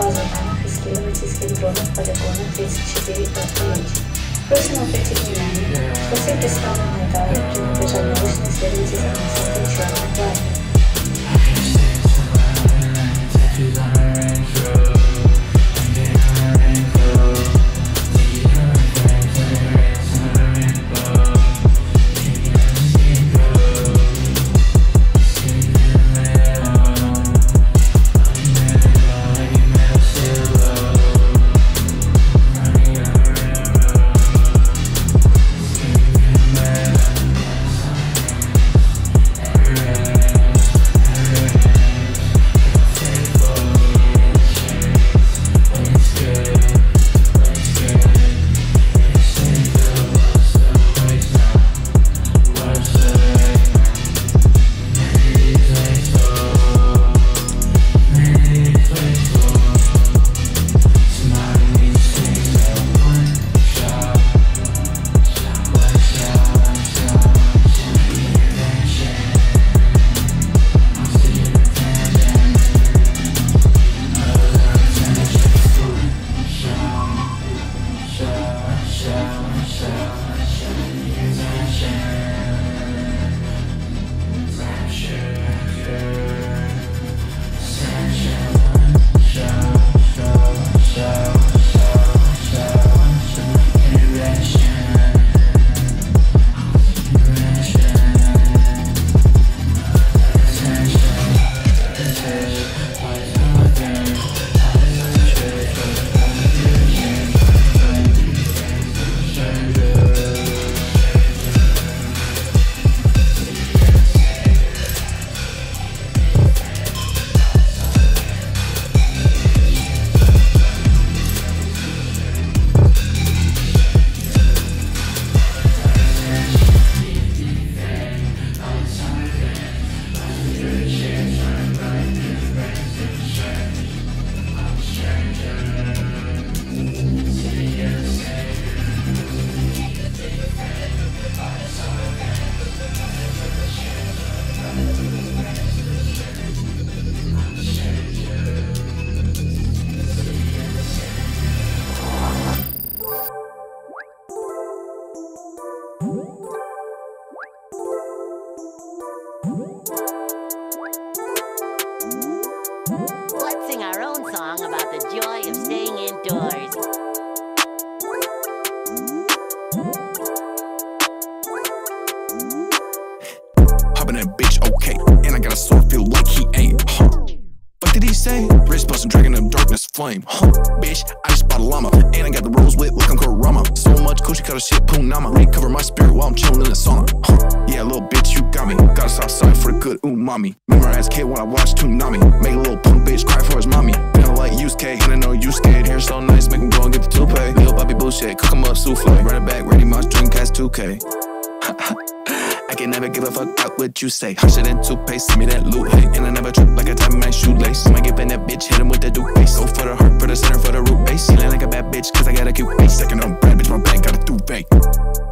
Zagropażowy позована христианских дронов полигона 34 автомобилей. Просим обратить внимание, что все представленные данные принадлежат научно-исследовательскому центру Черной гвардии. Cook him up souffle. Run it back, ready, my Dreamcast 2K. I can never give a fuck about what you say. Hush it in toothpaste, send me that loot, hey. And I never trip like I tie my shoelace. Might get in that bitch, hit him with that dupe face. Go for the heart, for the center, for the root base. Feeling like a bad bitch, cause I got a cute face. Second on brand, bitch, my bank got a duvet.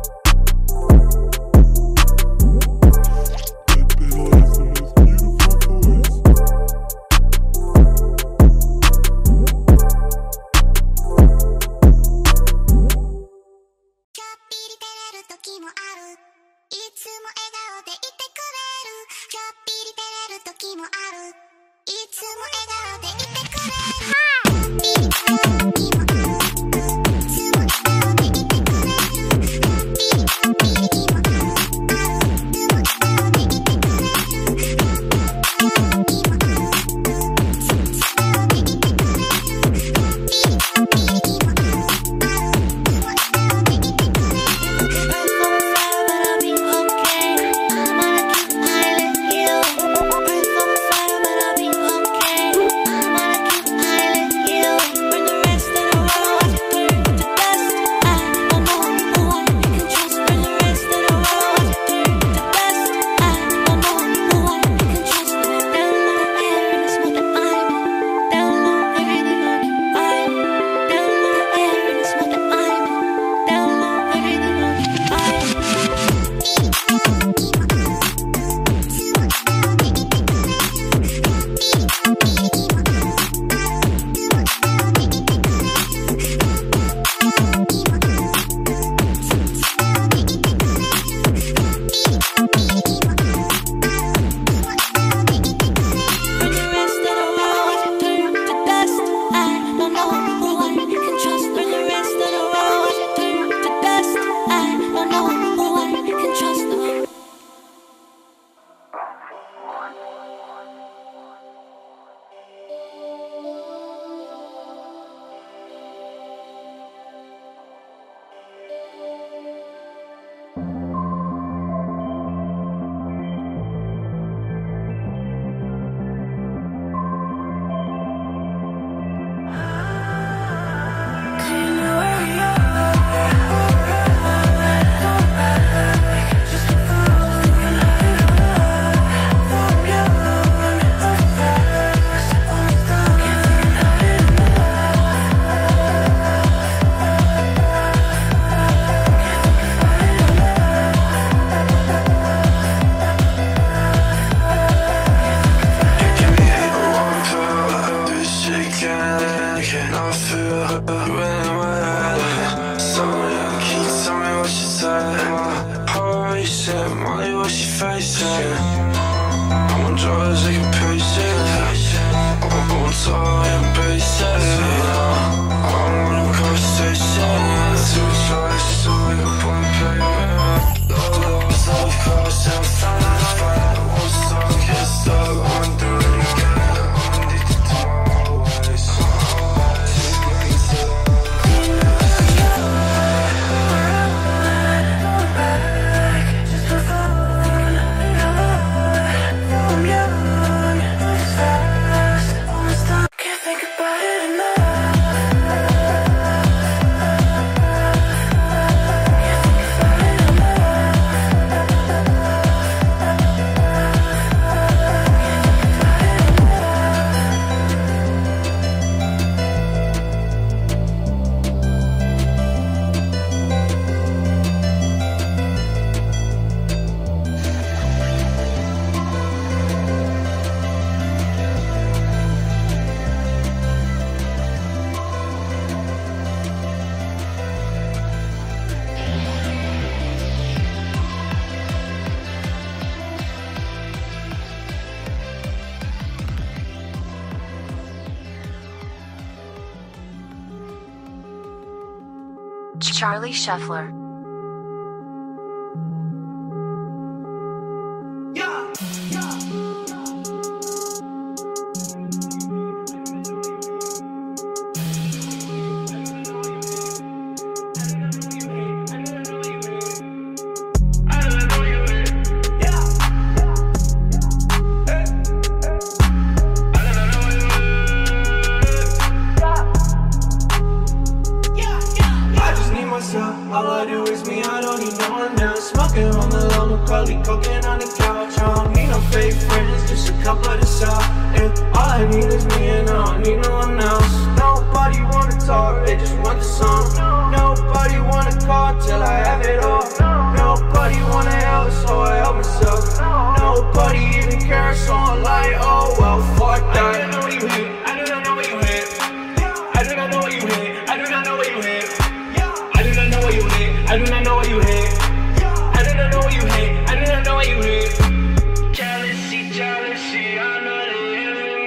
Charlie Shuffler.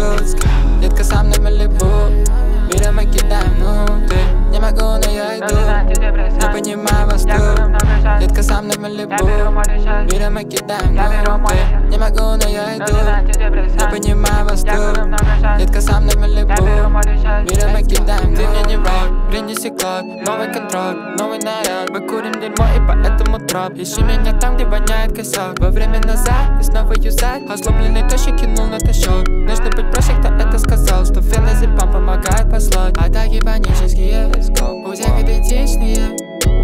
понимаю вас тут Детка сам на Малибу Мира мы кидаем муты Не могу, но я иду. Не понимаю вас тут. Детка сам на Малибу Мира мы кидаем муты Не могу, но я иду. Не понимаю вас тут. Детка сам на Малибу Мира мы кидаем. Ты мне не рок, принеси клад. Новый контроль, новый наряд. Мы курим дерьмо и поэтому троп Ищи меня там, где воняет косяк. Во время назад и снова юзать. Озлобленный тощий кинул на тащок Нужно быть проще, кто это сказал Что феназепам помогает послать. Атаки панические, go. У всех идентичные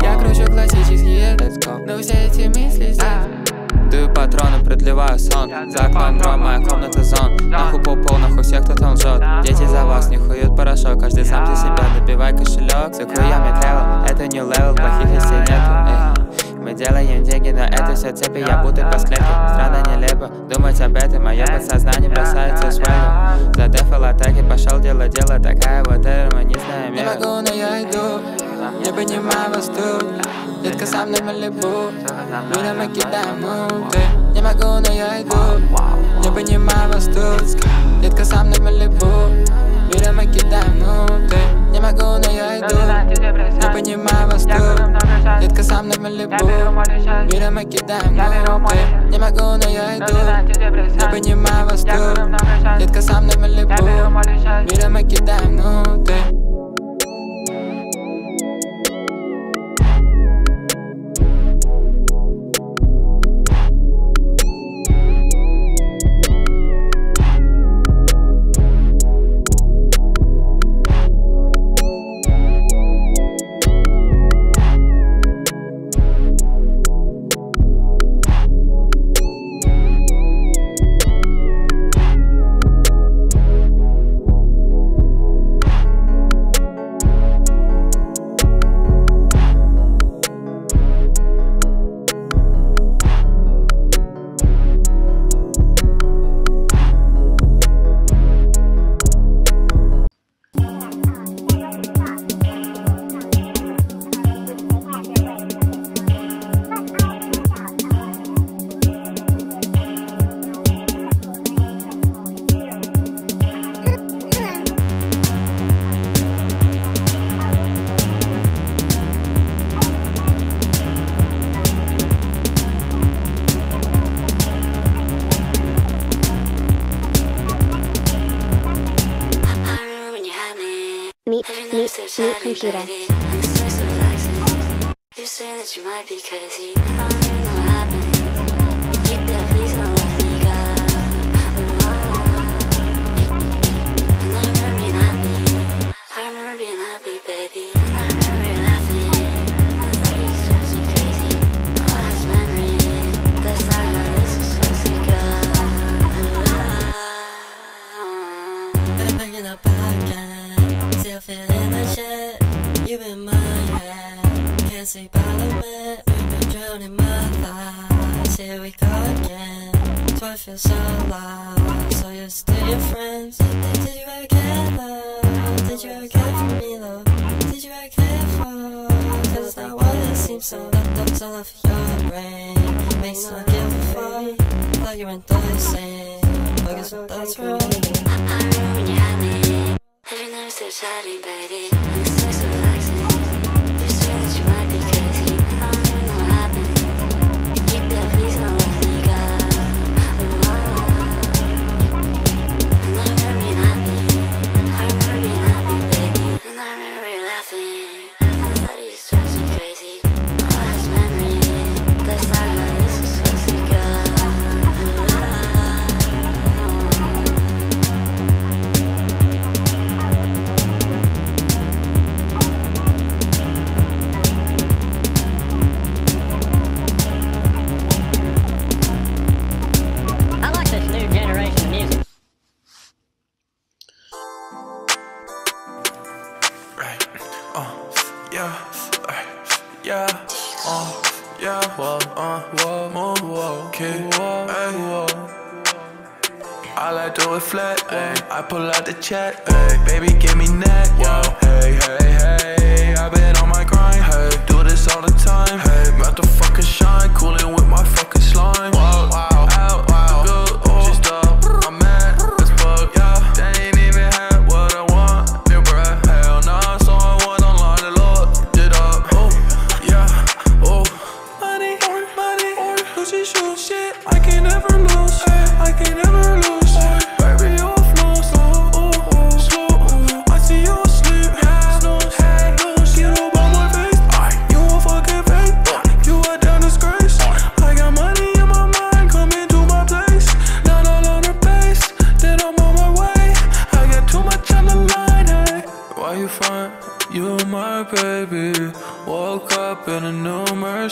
Я кручу классические, let's go. Но все эти мысли здесь Даю патроны, продлеваю сон. За окном гром, моя комната зон. Нахуй попол, нахуй всех, кто там лжет Дети за вас не хуют порошок. Каждый сам за себя, добивай кошелек. За хуями тревел, это new level Плохих вестей нету, эй. Мы делаем деньги, но это все цепи Я путаю по склепке, странно нелепо Думать об этом, мое подсознание бросается с вейну За дефол атаки пошел дело, дело Такая вот эра, мы не знаем Не могу, но я иду Не понимаю вас тут Детка сам на Малибу Мира мы кидаем муты Не могу, но я иду Не понимаю вас тут Детка сам на Малибу Миром окидаем внутрь Не могу, но я иду Не понимаю вас тут Детка со мной в Малибу Миром окидаем внутрь Не могу, но я иду Не понимаю вас тут Детка со мной в Малибу Миром окидаем внутрь Charlie, baby.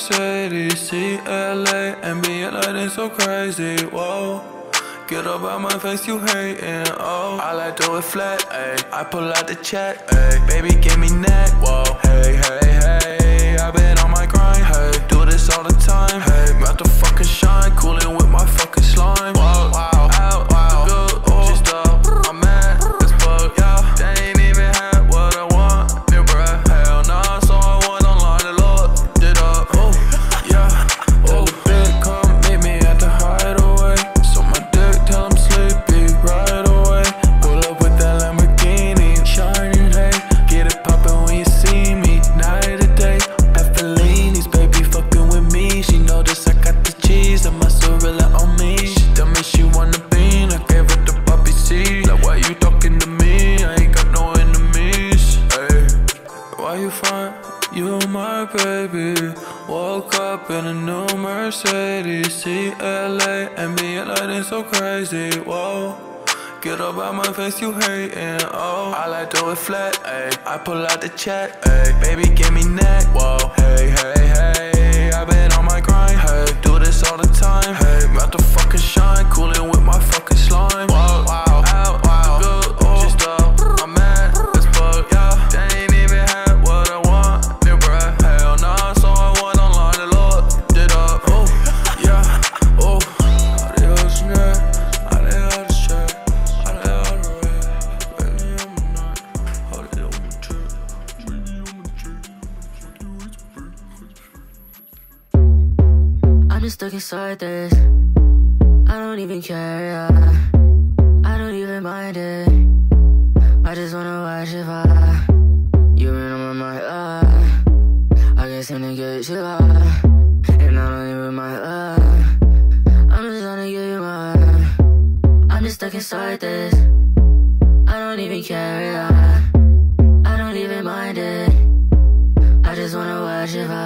Mercedes, see LA and be lighting so crazy, whoa. Get up out my face, you hating, oh. I like do it flat, ayy. I pull out the check, ayy. Baby, give me neck, whoa. Hey, hey, hey. I been on my grind, hey. Do this all the time, hey. About to fucking shine, cooling with my fucking slime, whoa. Wow, out, wow. so crazy, whoa. Get up out my face, you hating, oh. All I do is flat, ayy. I pull out the check, ayy. Baby, give me neck, whoa. Hey, hey, hey. I been on my grind, hey. Do this all the time, hey. About the fuckin' shine, coolin' with my fuckin' slime, whoa. stuck inside this. I don't even care, yeah. I don't even mind it. I just wanna watch if I. You in on my mind, uh. I guess I'm gonna get you, uh. And I don't even mind, uh. I'm just gonna give you my. I'm just stuck inside this. I don't even care, yeah. I don't even mind it. I just wanna watch if I.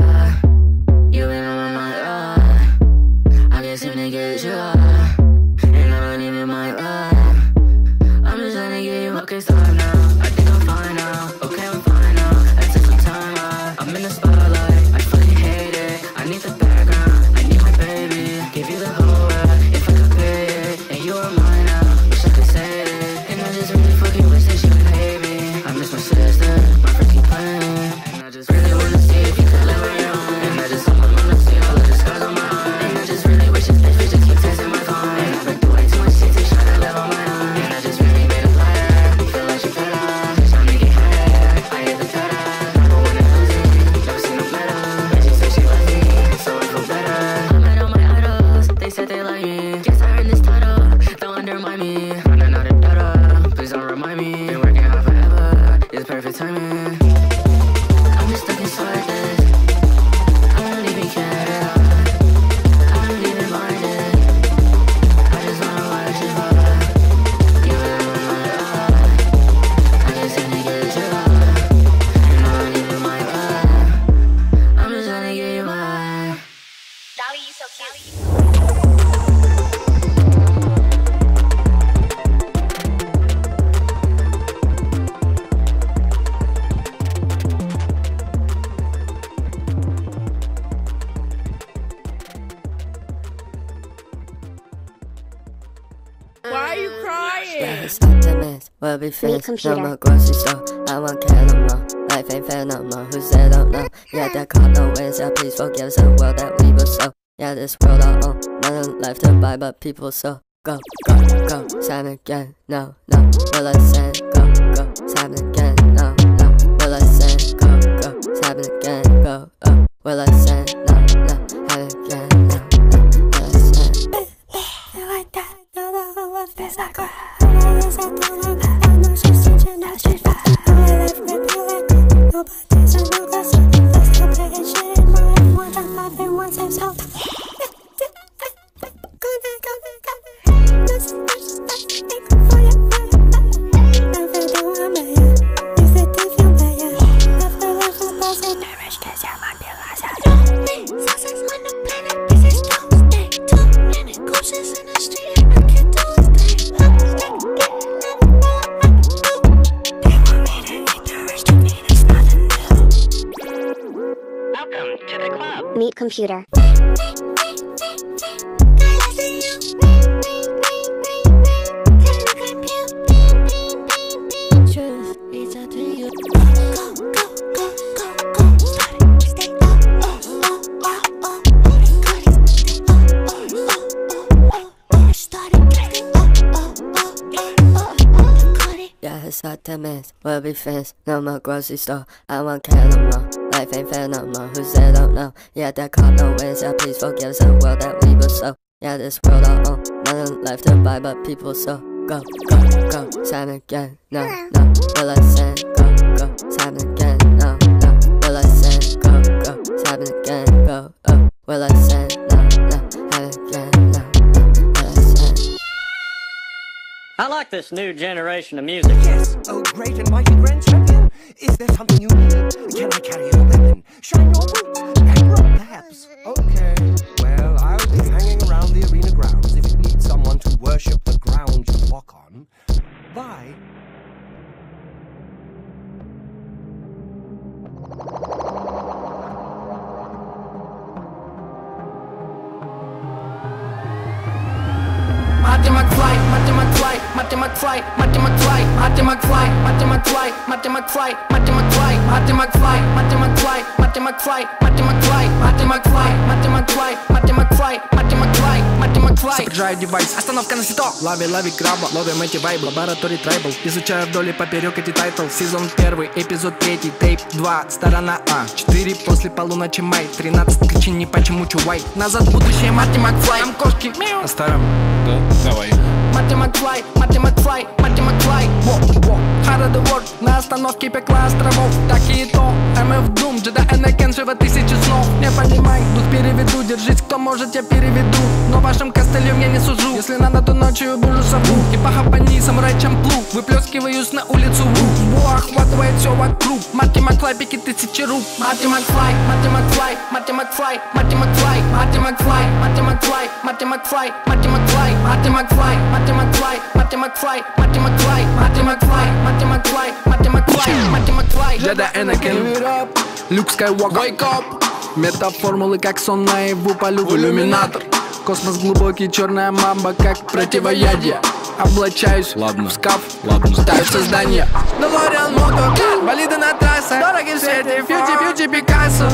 Yeah, it's not the mess. We'll be friends. No computer. more grocery store. I won't care no more. Life ain't fair no more. Who said don't know? Yeah, that caught no wins. Yeah, please forgive the world that we were so. Yeah, this world I own. Nothing left to buy but people so. Go, go, go. Time again. No, no. Will I say go, go. Time again. No, no. Will I say go, go. Time again. Go, oh. Will I say grocery store. Uh, I won't care no more. Life ain't fair no more. Who said oh don't know? Yeah, that cop no wins. Yeah, please forgive the world that we were so. Yeah, this world I own. Nothing left to buy but people so. Go, go, go. Time again. No, no. Will I say go, go. Time again. No, no. Will I say go, go. Time again. Go, oh. Will I say no, no. Time again. I like this new generation of music. Yes, oh great and mighty grand champion. Is there something you need? Can I carry your weapon? Shine your boots? Hang rope, perhaps? Okay, well, I'll be hanging around the arena grounds if you need someone to worship the ground you walk on. Bye. Marty McFly, Marty McFly, Marty McFly, Marty McFly, Marty McFly, Marty McFly, Marty McFly, Marty McFly, Marty McFly, Marty McFly, Marty McFly, Marty McFly, Marty McFly, Marty McFly, Marty McFly, Marty McFly, Marty McFly. Соображаю девайс, остановка на светок Лови, лови краба, ловим эти вайбы Лабораторий трайбл, изучаю вдоль и поперек эти тайтл Сезон первый, эпизод третий, тейп 2, сторона А 4 после полуночи май 13 причин не почему чувай Назад в будущее Марти Макфлай Там кошки, мяу О старом? Да, давай. Математ флай, математ флай, математ флай Heart of на остановке пекла островов Так и то, МФ дум Джеда Энекен, живо тысячи снов Не понимай, дух переведу, держись, кто может, я переведу Но вашим костылем я не сужу, если надо, то ночью буду сову И пахапани, самурай чамплу, выплескиваюсь на улицу ву Во, охватывает все вокруг, математ флай, пики тысячи рук Математ флай, математ флай, математ флай, математ флай Математ флай, математ флай, математ флай, математ флай, математ флай, математ Марти Макфлай, Марти Макфлай, Марти Макфлай, Марти Макфлай, Марти Макфлай, Марти Макфлай, Марти Макфлай. Джеда Энекен Люк Скайуокер. Wake up. Метаформулы как сон наяву полю. В иллюминатор. Космос глубокий, черная мамба, как противоядие. Облачаюсь Ладно. в скаф, Ладно. Ставь создание. Делориан, мотокар, болиды на трассах. Дороги в свете, фьюти, бьюти, Пикассо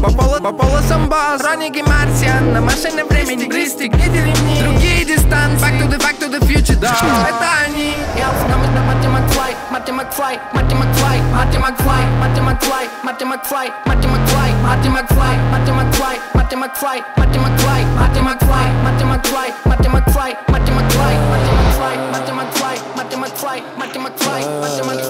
бам Попала, попала самбас Хроники марсиан на машине времени бристик, видели мне другие дистанции Back to the, back to the future, да Это они Я в номер на Матти Макфлай Матти Макфлай, Матти Макфлай Матти Макфлай, Матти Макфлай Матти Макфлай, Матти Макфлай Матти Макфлай, Матти Макфлай Матти Макфлай, Матти Макфлай Матти Макфлай, Матти Макфлай Матти Макфлай, Матти Макфлай Матти Макфлай, Матти Макфлай Матти Макфлай, Матти Макфлай Матти Макфлай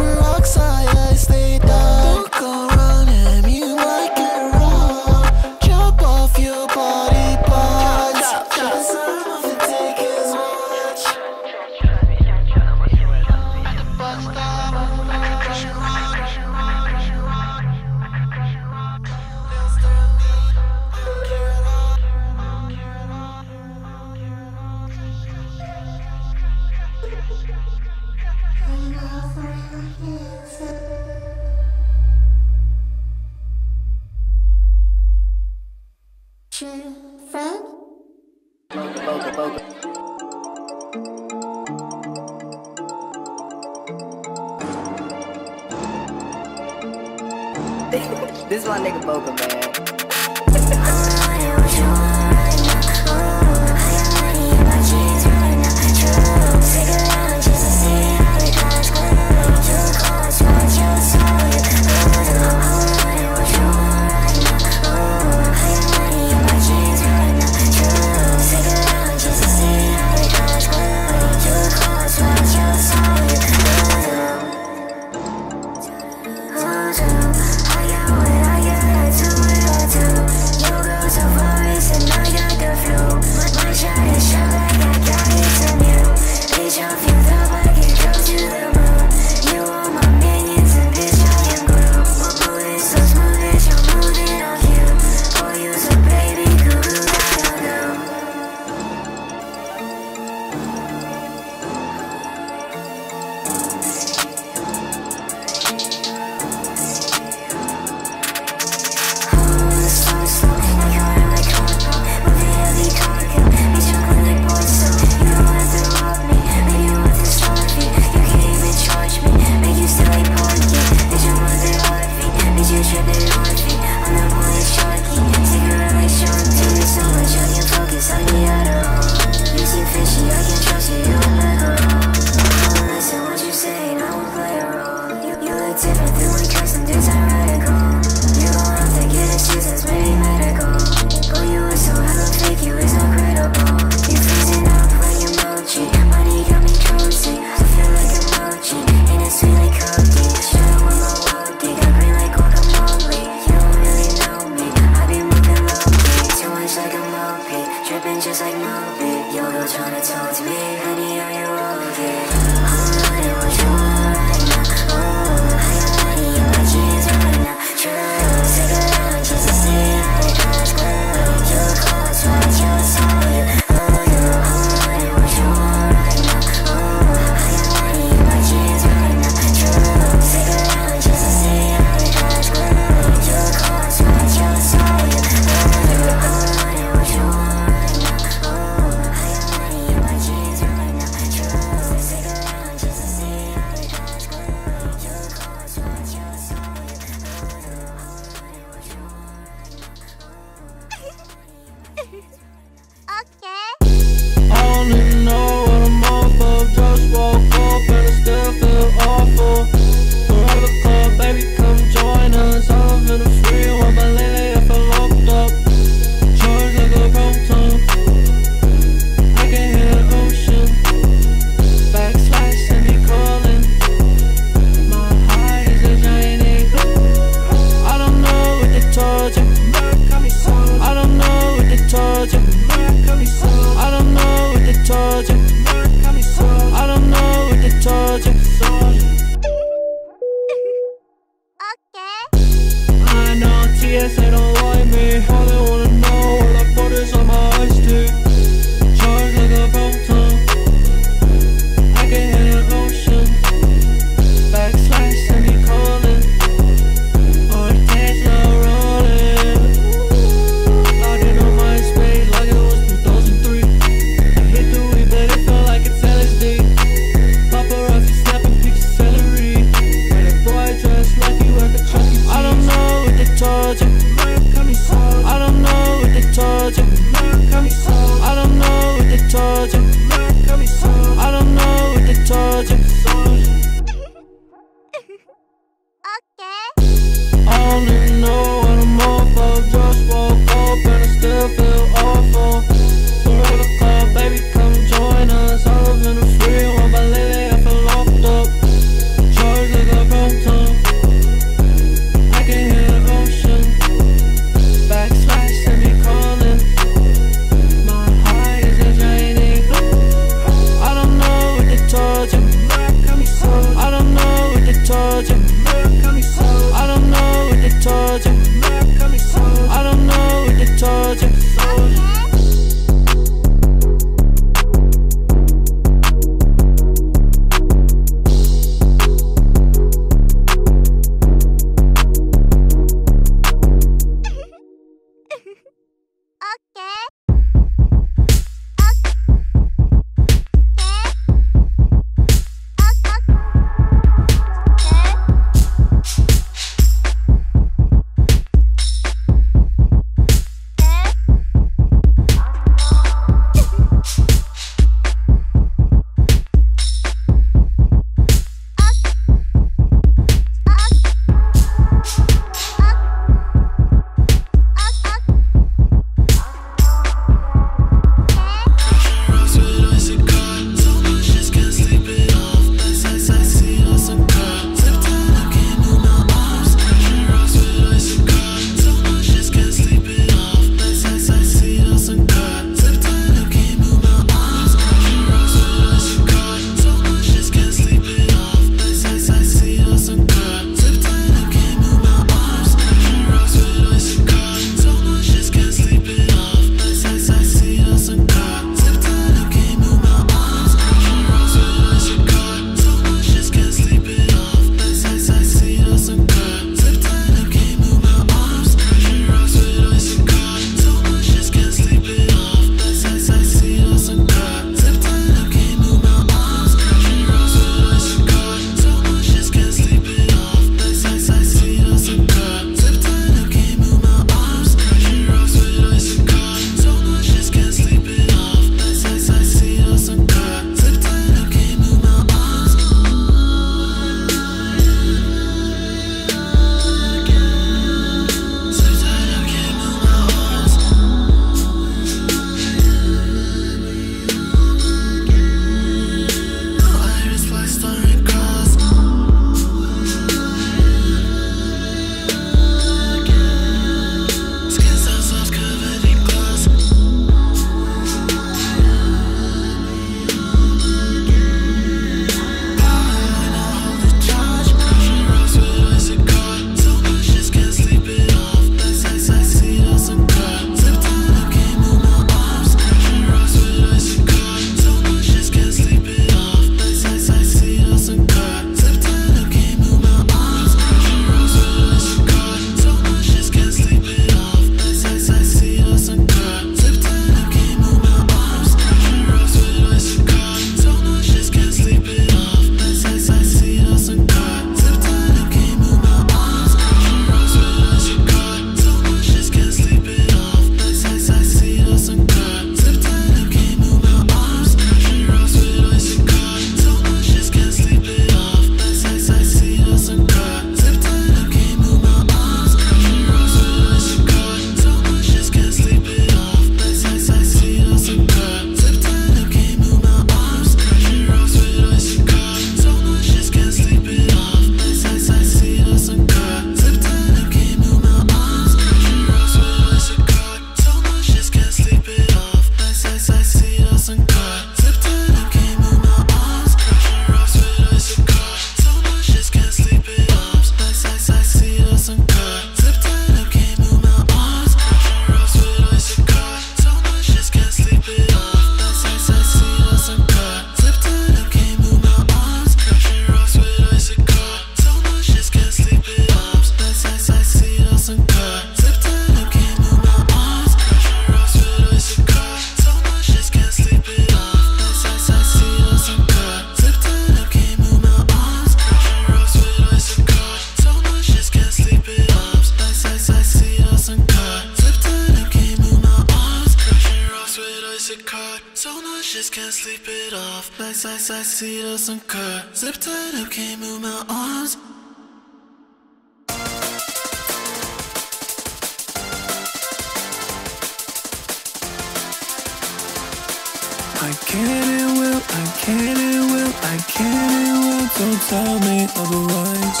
I can and will, I can and will, I can and will. Don't tell me otherwise.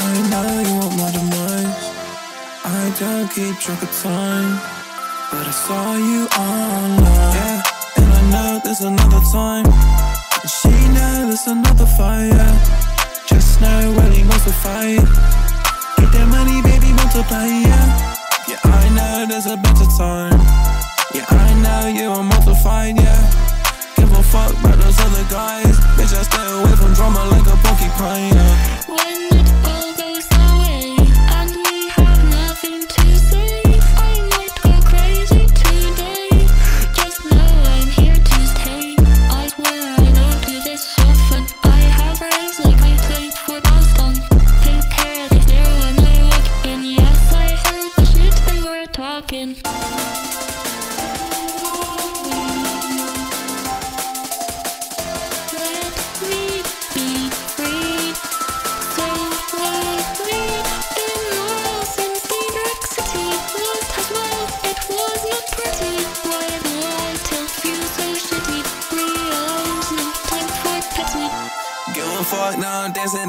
I know you want my demise. I don't keep track of time, but I saw you online. Yeah, and I know there's another time. And she knows there's another fire. Just know when he wants to fight. Get that money, baby, multiply. Yeah, yeah, I know there's a better time. Yeah, I know you are multiplied, yeah. Give a fuck about those other guys. Bitch, I stay away from drama like a porcupine, yeah.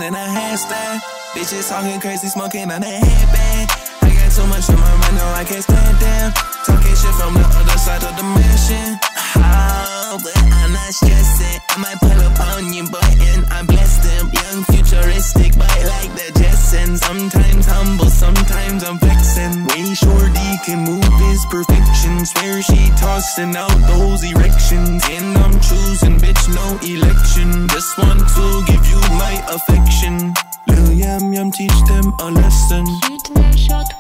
In a handstand. Bitches talking crazy, smoking on a headband. I got too much on my mind, no, I can't stand them. Talking shit from the other side of the mansion. Ah. But I'm not stressing. I might pull up on you, boy, and I bless them. Young, futuristic, but like the Jetsons. Sometimes humble, sometimes I'm flexing. Way shorty can move his perfection. Swear she tossing out those erections. And I'm choosing, bitch, no election. Just want to give you my affection. Lil Yam Yam, teach them a lesson. Shoot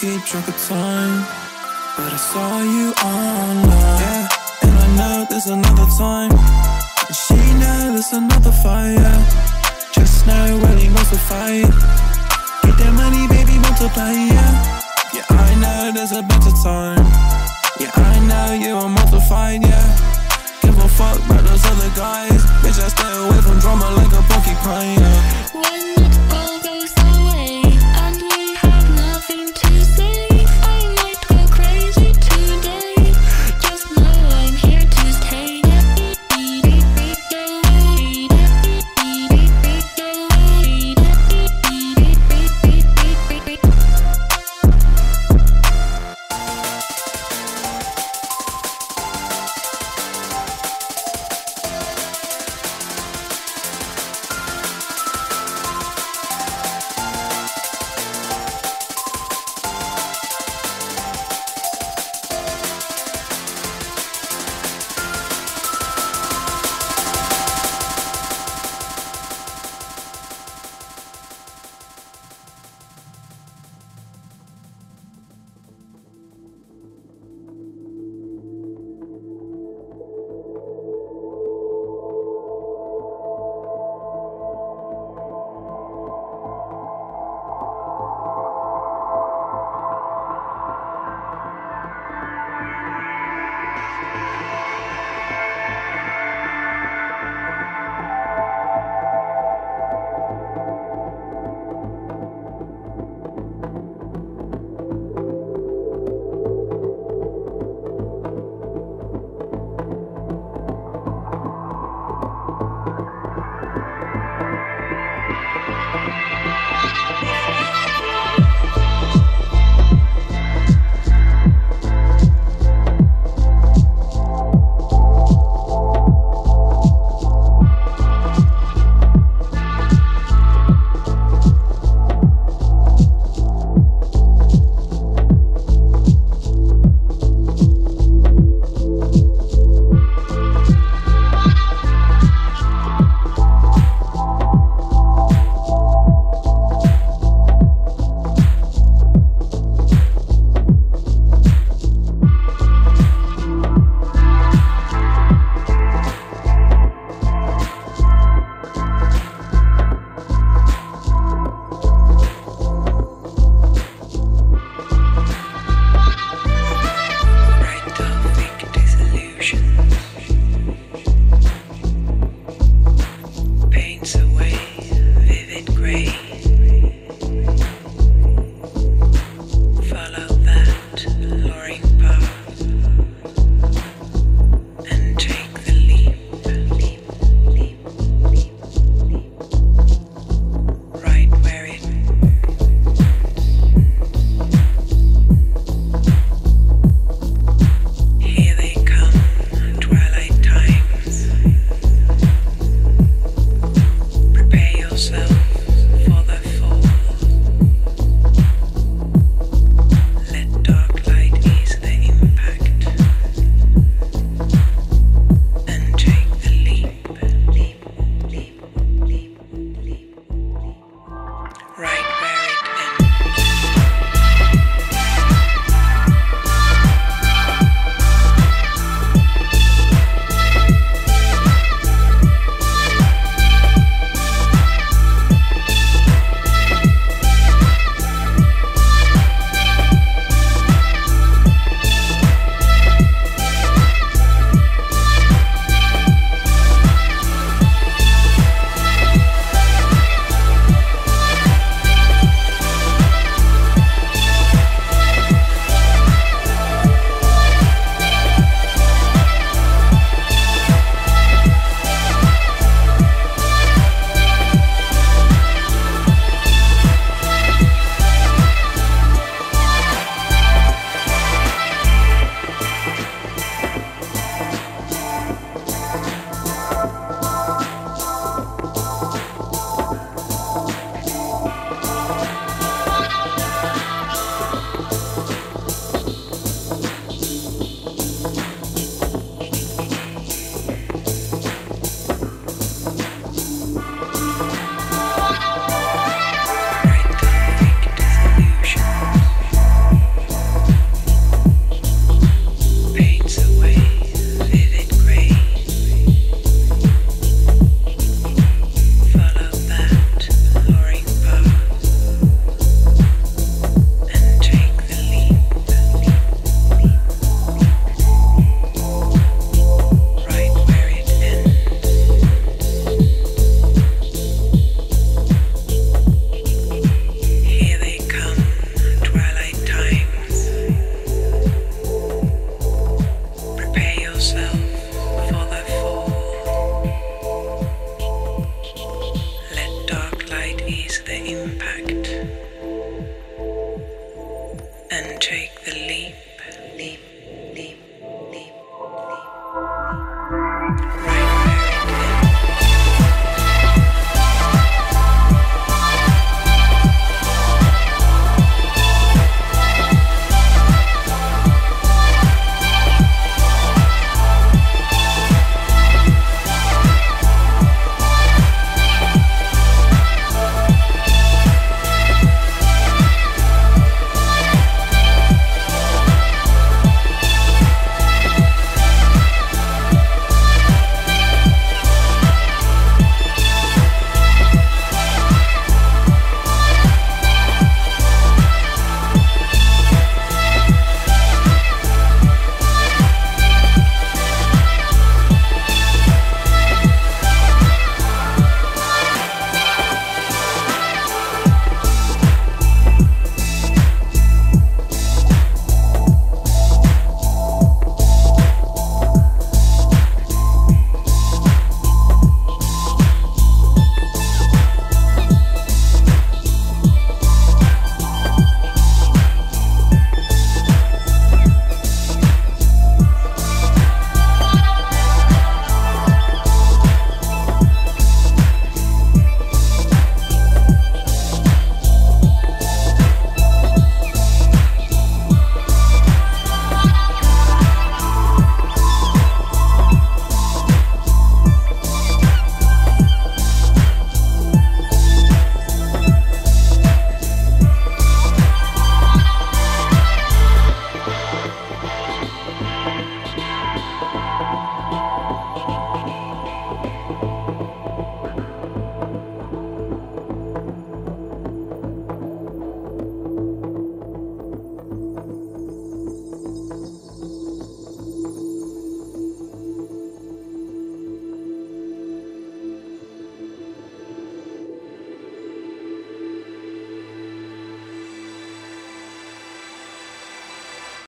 keep track of time, but I saw you online. Yeah, and I know there's another time. And she knows there's another fire. Just know really wants to fight. Get that money, baby, multiply. Yeah, yeah, I know there's a better time. Yeah, I know you are multiplied, yeah. Give a fuck about those other guys. Bitch, I stay away from drama like a porcupine, yeah.